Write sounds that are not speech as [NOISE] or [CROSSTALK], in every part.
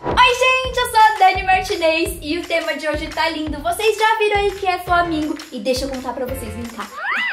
Oi gente, eu sou a Dani Martinez e o tema de hoje tá lindo. Vocês já viram aí que é Flamingo? E deixa eu contar pra vocês, vem cá.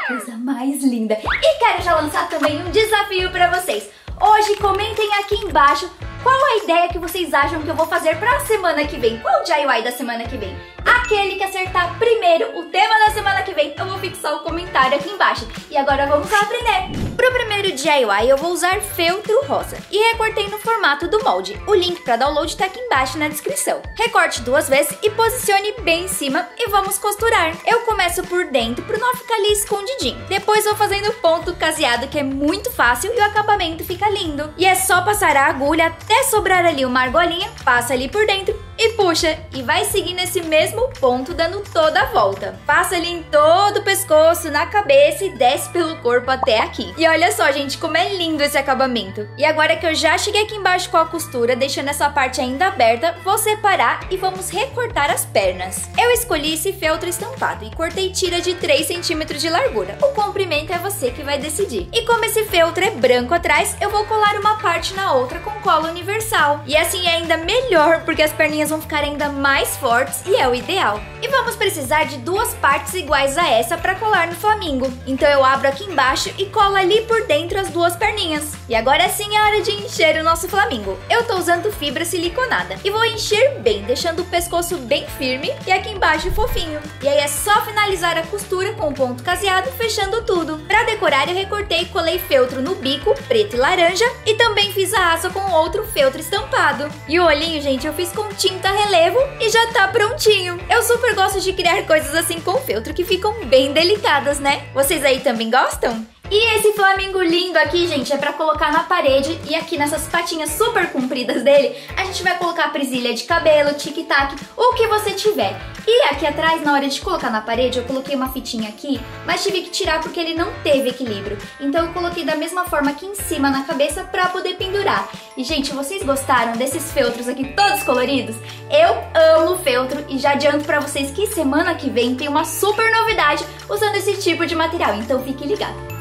Coisa mais linda. E quero já lançar também um desafio pra vocês. Hoje comentem aqui embaixo qual a ideia que vocês acham que eu vou fazer pra semana que vem. Qual o DIY da semana que vem? Aquele que acertar primeiro o tema da semana que vem, eu vou fixar o comentário aqui embaixo. E agora vamos aprender. Pro primeiro DIY eu vou usar feltro rosa e recortei no formato do molde. O link para download está aqui embaixo na descrição. Recorte duas vezes e posicione bem em cima e vamos costurar. Eu começo por dentro para não ficar ali escondidinho. Depois vou fazendo ponto caseado que é muito fácil e o acabamento fica lindo. E é só passar a agulha até sobrar ali uma argolinha, passa ali por dentro e puxa e vai seguindo esse mesmo ponto dando toda a volta. Passa ali em todo o pescoço, na cabeça e desce pelo corpo até aqui. E olha só, gente, como é lindo esse acabamento. E agora que eu já cheguei aqui embaixo com a costura, deixando essa parte ainda aberta, vou separar e vamos recortar as pernas. Eu escolhi esse feltro estampado e cortei tira de 3 centímetros de largura. O comprimento é você que vai decidir. E como esse feltro é branco atrás, eu vou colar uma parte na outra com cola universal. E assim é ainda melhor, porque as perninhas vão ficar ainda mais fortes e é o ideal. E vamos precisar de duas partes iguais a essa para colar no flamingo. Então eu abro aqui embaixo e colo ali por dentro as duas perninhas. E agora sim é hora de encher o nosso flamingo. Eu tô usando fibra siliconada e vou encher bem, deixando o pescoço bem firme e aqui embaixo fofinho. E aí é só finalizar a costura com o ponto caseado, fechando tudo. Para decorar eu recortei e colei feltro no bico, preto e laranja, e também fiz a asa com outro feltro estampado. E o olhinho, gente, eu fiz com tinta tinta relevo e já tá prontinho. Eu super gosto de criar coisas assim com feltro que ficam bem delicadas, né? Vocês aí também gostam? E esse flamingo lindo aqui, gente, é pra colocar na parede e aqui nessas patinhas super compridas dele, a gente vai colocar presilha de cabelo, tic-tac, o que você tiver. E aqui atrás, na hora de colocar na parede, eu coloquei uma fitinha aqui, mas tive que tirar porque ele não teve equilíbrio. Então eu coloquei da mesma forma aqui em cima na cabeça pra poder pendurar. E, gente, vocês gostaram desses feltros aqui todos coloridos? Eu amo feltro e já adianto pra vocês que semana que vem tem uma super novidade usando esse tipo de material, então fique ligado.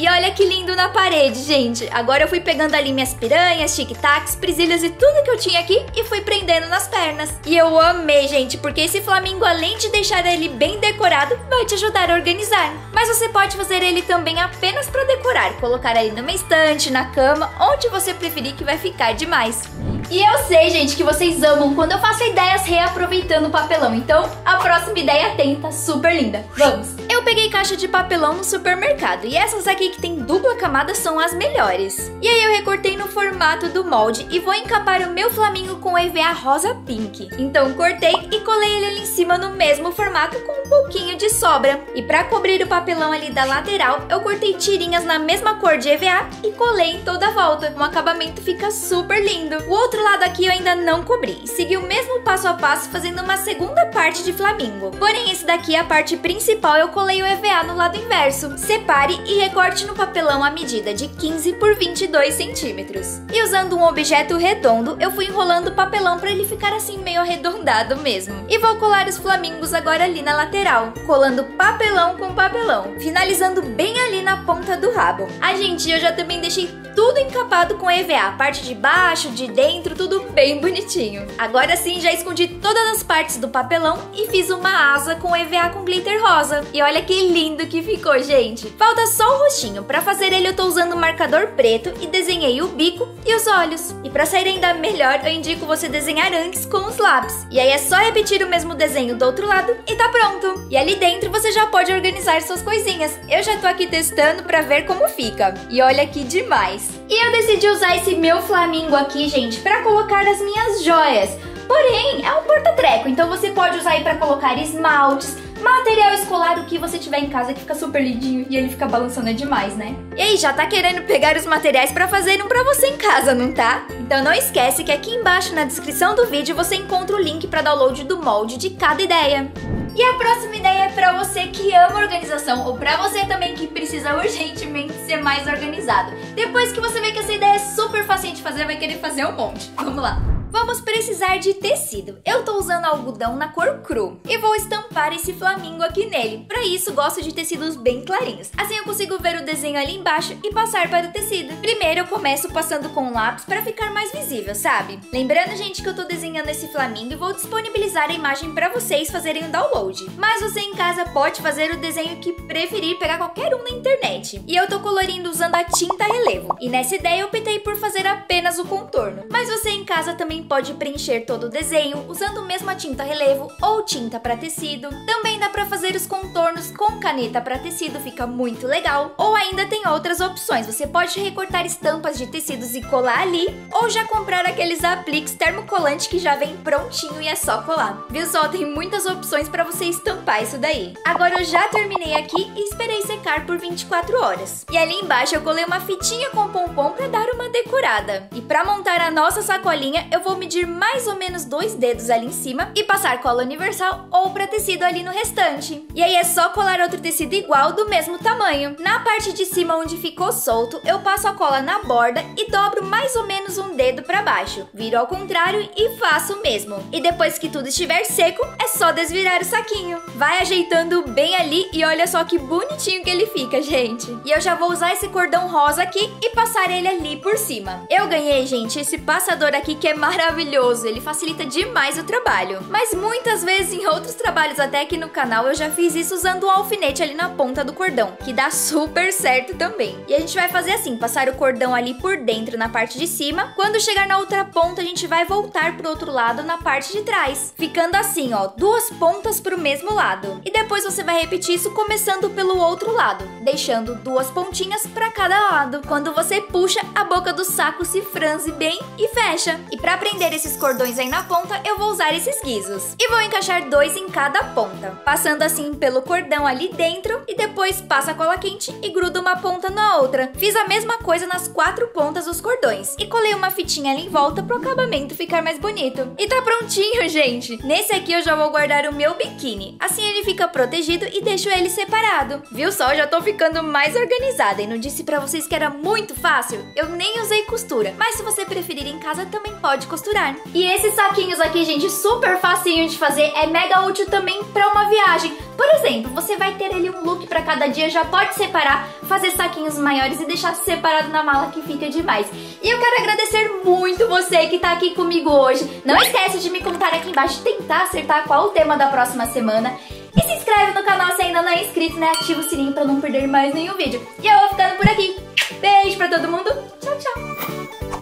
E olha que lindo na parede, gente. Agora eu fui pegando ali minhas piranhas, tic-tacs, presilhas e tudo que eu tinha aqui e fui prendendo nas pernas. E eu amei, gente, porque esse flamingo, além de deixar ele bem decorado, vai te ajudar a organizar. Mas você pode fazer ele também apenas para decorar, colocar ali numa estante, na cama, onde você preferir que vai ficar demais. E eu sei, gente, que vocês amam quando eu faço ideias reaproveitando o papelão. Então, a próxima ideia tenta super linda. Vamos! Eu peguei caixa de papelão no supermercado e essas aqui que tem dupla camada são as melhores. E aí eu recortei no formato do molde e vou encapar o meu flamingo com EVA rosa pink. Então cortei e colei ele ali em cima no mesmo formato com um pouquinho de sobra. E para cobrir o papelão ali da lateral, eu cortei tirinhas na mesma cor de EVA e colei em toda a volta. O acabamento fica super lindo. O outro lado aqui eu ainda não cobri. Segui o mesmo passo a passo fazendo uma segunda parte de flamingo. Porém, esse daqui, a parte principal, eu colei o EVA no lado inverso. Separe e recorte no papelão a medida de 15 por 22 centímetros. E usando um objeto redondo, eu fui enrolando o papelão para ele ficar assim meio arredondado mesmo. E vou colar os flamingos agora ali na lateral, colando papelão com papelão, finalizando bem ali na rabo. Ah, gente, eu já também deixei tudo encapado com EVA, a parte de baixo, de dentro, dentro tudo bem bonitinho. Agora sim, já escondi todas as partes do papelão e fiz uma asa com EVA com glitter rosa. E olha que lindo que ficou, gente. Falta só o rostinho. Para fazer ele eu tô usando um marcador preto e desenhei o bico e os olhos. E para sair ainda melhor, eu indico você desenhar antes com os lápis. E aí é só repetir o mesmo desenho do outro lado e tá pronto. E ali dentro você já pode organizar suas coisinhas. Eu já tô aqui testando para ver como fica. E olha que demais. E eu decidi usar esse meu flamingo aqui, gente, para colocar as minhas joias. Porém, é um porta-treco, então você pode usar aí para colocar esmaltes, material escolar, o que você tiver em casa que fica super lindinho e ele fica balançando é demais, né? E aí, já tá querendo pegar os materiais para fazer um para você em casa, não tá? Então não esquece que aqui embaixo na descrição do vídeo você encontra o link para download do molde de cada ideia. E a próxima ideia é para você que ama organização ou para você também que precisa urgentemente ser mais organizado. Depois que você vê que essa ideia é super fácil de fazer, vai querer fazer um monte. Vamos lá! Vamos precisar de tecido. Eu tô usando algodão na cor cru e vou estampar esse flamingo aqui nele. Para isso, gosto de tecidos bem clarinhos. Assim eu consigo ver o desenho ali embaixo e passar para o tecido. Primeiro eu começo passando com lápis para ficar mais visível, sabe? Lembrando, gente, que eu tô desenhando esse flamingo e vou disponibilizar a imagem para vocês fazerem o download. Mas você em casa pode fazer o desenho que preferir pegar qualquer um na internet. E eu tô colorindo usando a tinta relevo. E nessa ideia eu optei por fazer apenas o contorno. Mas você em casa também pode preencher todo o desenho usando mesmo a tinta relevo ou tinta para tecido. Também dá para fazer os contornos com caneta para tecido, fica muito legal. Ou ainda tem outras opções. Você pode recortar estampas de tecidos e colar ali, ou já comprar aqueles apliques termocolante que já vem prontinho e é só colar. Viu só, tem muitas opções para você estampar isso daí. Agora eu já terminei aqui e esperei secar por 24 horas. E ali embaixo eu colei uma fitinha com pompom para dar uma decorada. E para montar a nossa sacolinha, eu vou medir mais ou menos dois dedos ali em cima e passar cola universal ou para tecido ali no restante. E aí é só colar outro tecido igual do mesmo tamanho. Na parte de cima onde ficou solto, eu passo a cola na borda e dobro mais ou menos um dedo para baixo. Viro ao contrário e faço o mesmo. E depois que tudo estiver seco, é só desvirar o saquinho. Vai ajeitando bem ali e olha só que bonitinho que ele fica, gente. E eu já vou usar esse cordão rosa aqui e passar ele ali por cima. Eu ganhei, gente, esse passador aqui que é maravilhoso. Ele facilita demais o trabalho. Mas muitas vezes em outros trabalhos até aqui no canal eu já fiz isso usando um alfinete ali na ponta do cordão, que dá super certo também. E a gente vai fazer assim, passar o cordão ali por dentro na parte de cima. Quando chegar na outra ponta, a gente vai voltar pro outro lado na parte de trás, ficando assim, ó, duas pontas pro mesmo lado. E depois você vai repetir isso começando pelo outro lado, deixando duas pontinhas para cada lado. Quando você puxa, a boca do saco se franze bem e fecha. E para prender esses cordões aí na ponta, eu vou usar esses guizos. E vou encaixar dois em cada ponta, passando assim pelo cordão ali dentro e depois passa a cola quente e gruda uma ponta na outra. Fiz a mesma coisa nas quatro pontas dos cordões e colei uma fitinha ali em volta pro acabamento ficar mais bonito. E tá prontinho, [LAUGHS] gente! Nesse aqui eu já vou guardar o meu biquíni, assim ele fica protegido e deixo ele separado. Viu só? Já tô ficando mais organizada e não disse para vocês que era muito fácil? Eu nem usei costura, mas se você preferir em casa também pode costurar. E esses saquinhos aqui, gente, super facinho de fazer, é mega útil também para uma viagem. Por exemplo, você vai ter ali um look para cada dia, já pode separar, fazer saquinhos maiores e deixar separado na mala que fica demais. E eu quero agradecer muito você que tá aqui comigo hoje. Não esquece de me contar aqui embaixo, tentar acertar qual o tema da próxima semana. E se inscreve no canal se ainda não é inscrito, né? Ativa o sininho pra não perder mais nenhum vídeo. E eu vou ficando por aqui. Beijo pra todo mundo. Tchau, tchau.